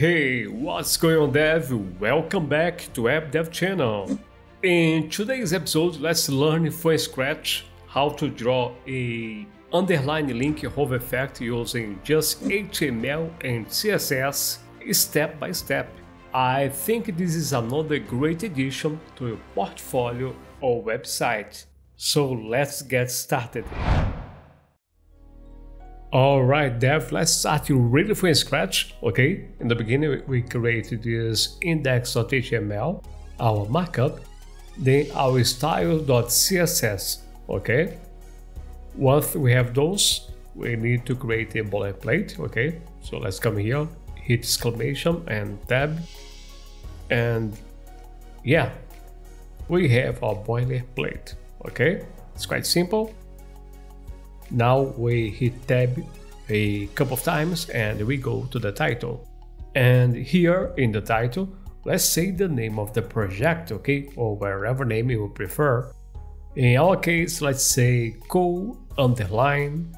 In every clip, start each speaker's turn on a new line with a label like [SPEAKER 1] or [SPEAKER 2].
[SPEAKER 1] Hey, what's going on dev? Welcome back to App Dev channel. In today's episode, let's learn from scratch how to draw a underline link hover effect using just HTML and CSS step by step. I think this is another great addition to your portfolio or website. So let's get started. Alright dev, let's start you really from scratch, okay? In the beginning we created this index.html, our markup, then our style.css, okay? Once we have those, we need to create a boilerplate, okay? So let's come here, hit exclamation and tab, and yeah, we have our boilerplate, okay? It's quite simple. Now we hit tab a couple of times and we go to the title. And here in the title, let's say the name of the project, okay, or wherever name you prefer. In our case, let's say go underline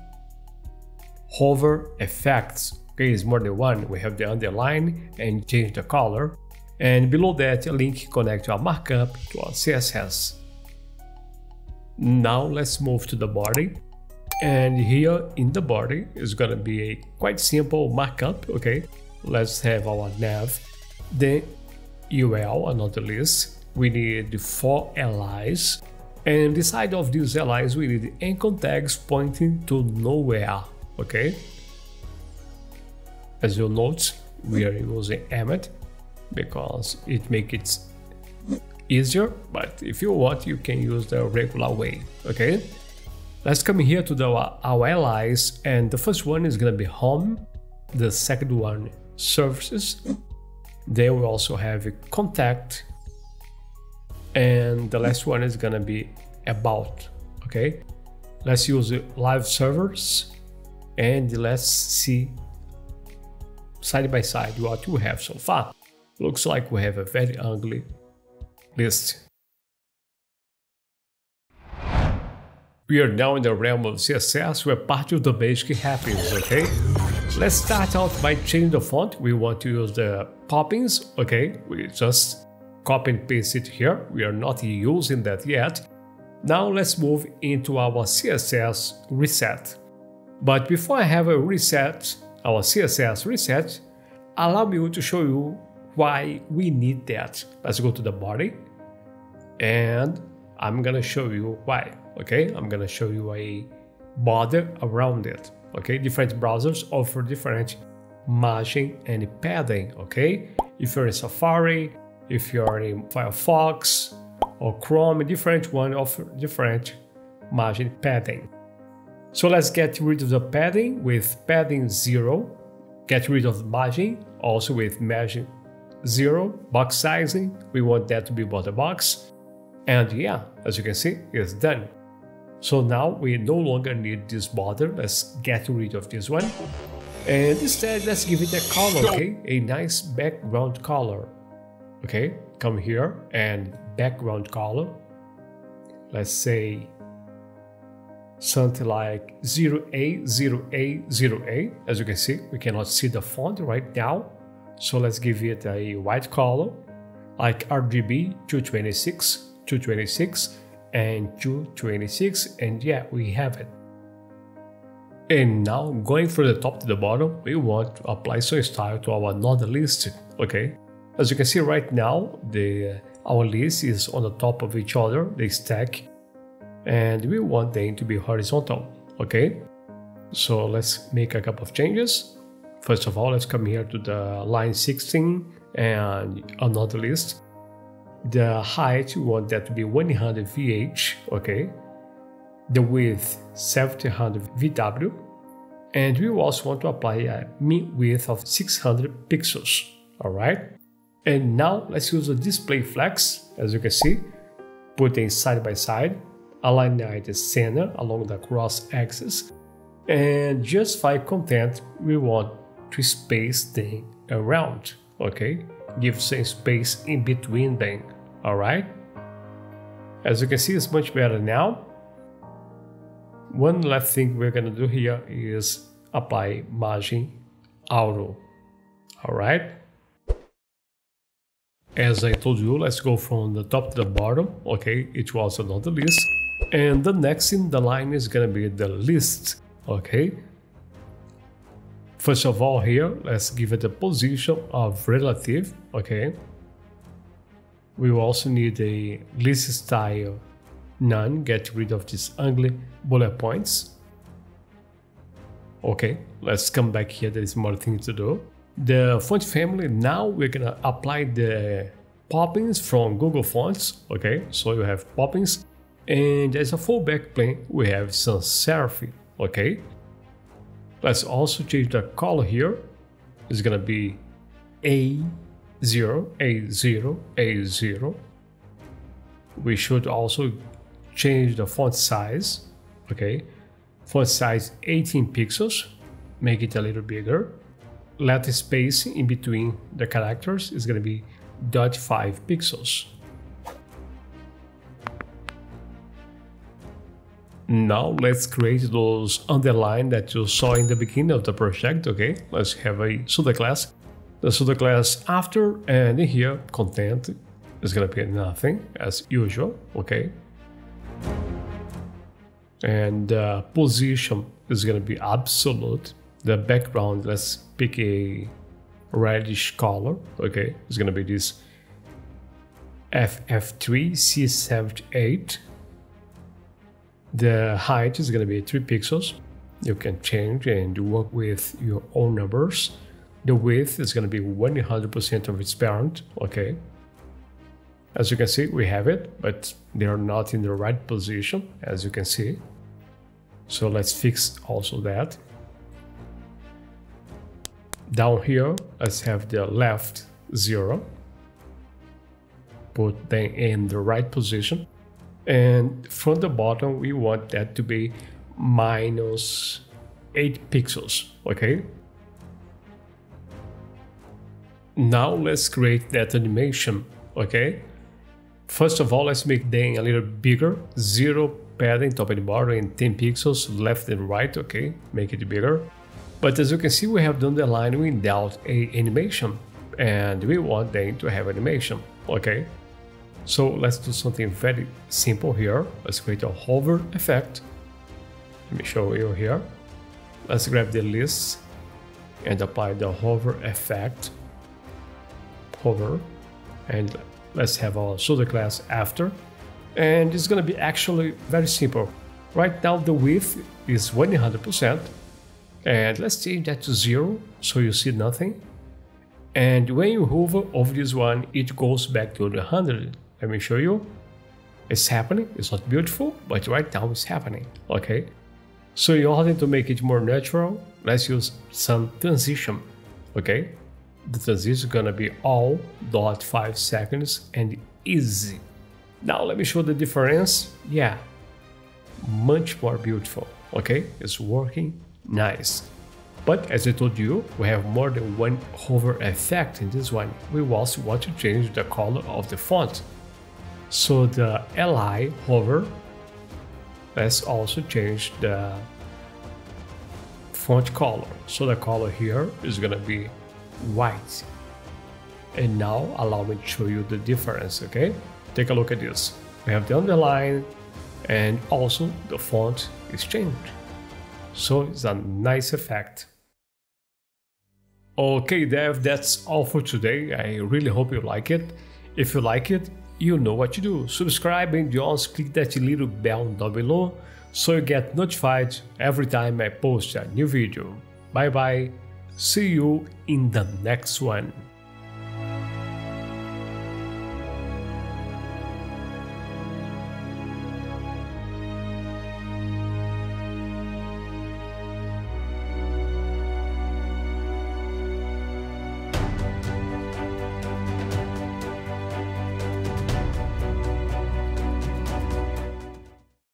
[SPEAKER 1] hover effects. Okay, it's more than one. We have the underline and change the color. And below that, a link connect to our markup to our CSS. Now let's move to the body and here in the body is gonna be a quite simple markup, okay? Let's have our nav, then UL, unordered list. We need four allies. And inside of these allies, we need anchor tags pointing to nowhere, okay? As you'll note, we are using Emmet because it makes it easier, but if you want, you can use the regular way, okay? Let's come here to the, our allies and the first one is gonna be home, the second one services, then we also have contact and the last one is gonna be about, okay? Let's use live servers and let's see side by side what we have so far. Looks like we have a very ugly list. We are now in the realm of CSS where part of the basic happens, okay? Let's start out by changing the font. We want to use the Poppins, okay? We just copy and paste it here. We are not using that yet. Now let's move into our CSS reset. But before I have a reset, our CSS reset, allow me to show you why we need that. Let's go to the body and I'm gonna show you why okay? I'm gonna show you a border around it okay? Different browsers offer different margin and padding okay? If you're in safari if you're in firefox or chrome a different one offer different margin padding. So let's get rid of the padding with padding zero. Get rid of the margin also with margin zero. Box sizing we want that to be border box and yeah as you can see it's done so now we no longer need this border. Let's get rid of this one. And instead, let's give it a color, okay? A nice background color. Okay, come here and background color. Let's say something like 0A, 0A, 0A. As you can see, we cannot see the font right now. So let's give it a white color, like RGB 226, 226 and 226 and yeah we have it. And now going from the top to the bottom we want to apply some style to our node list okay? As you can see right now the our list is on the top of each other they stack and we want them to be horizontal okay? So let's make a couple of changes. First of all let's come here to the line 16 and unordered list the height, we want that to be 100 VH, okay? The width, 700 VW. And we also want to apply a mean width of 600 pixels, all right? And now let's use the display flex, as you can see, put putting side by side, align the center along the cross axis, and justify content we want to space them around, okay? Give some space in between them. Alright? As you can see, it's much better now. One last thing we're gonna do here is apply margin auto. Alright? As I told you, let's go from the top to the bottom. Okay, it was unordered list. And the next in the line is gonna be the list. Okay. First of all here, let's give it a position of relative. Okay. We will also need a list style none, get rid of these ugly bullet points. Okay, let's come back here, there is more things to do. The font family, now we're gonna apply the Poppins from Google Fonts, okay? So you have Poppins, and as a fallback plane, we have sans serif, okay? Let's also change the color here. It's gonna be A0, A0, A0. We should also change the font size, okay? Font size 18 pixels, make it a little bigger. Let the space in between the characters is gonna be 0.5 pixels. Now let's create those underline that you saw in the beginning of the project, okay? Let's have a pseudo class. The pseudo class after and here content is gonna be nothing as usual, okay? And uh, position is gonna be absolute. The background, let's pick a reddish color, okay? It's gonna be this FF3 C78. The height is gonna be 3 pixels. You can change and work with your own numbers. The width is gonna be 100% of its parent, okay? As you can see, we have it, but they are not in the right position, as you can see. So let's fix also that. Down here, let's have the left zero. Put them in the right position. And from the bottom, we want that to be minus 8 pixels, okay? Now let's create that animation, okay? First of all, let's make them a little bigger, 0 padding top and bottom and 10 pixels left and right, okay? Make it bigger. But as you can see, we have done the line without a animation and we want them to have animation, okay? So let's do something very simple here. Let's create a hover effect. Let me show you here. Let's grab the list and apply the hover effect. Hover. And let's have a pseudo class after. And it's gonna be actually very simple. Right now the width is 100%. And let's change that to zero so you see nothing. And when you hover over this one, it goes back to 100. Let me show you. It's happening. It's not beautiful, but right now it's happening. Okay. So in order to make it more natural, let's use some transition. Okay. The transition is gonna be all dot five seconds and easy. Now let me show the difference. Yeah, much more beautiful. Okay, it's working nice. But as I told you, we have more than one hover effect in this one. We also want to change the color of the font. So the li hover, let's also change the font color. So the color here is gonna be white. And now allow me to show you the difference, okay? Take a look at this. We have the underline and also the font is changed. So it's a nice effect. Okay dev, that's all for today. I really hope you like it. If you like it, you know what to do. Subscribe and just click that little bell down below so you get notified every time I post a new video. Bye bye. See you in the next one.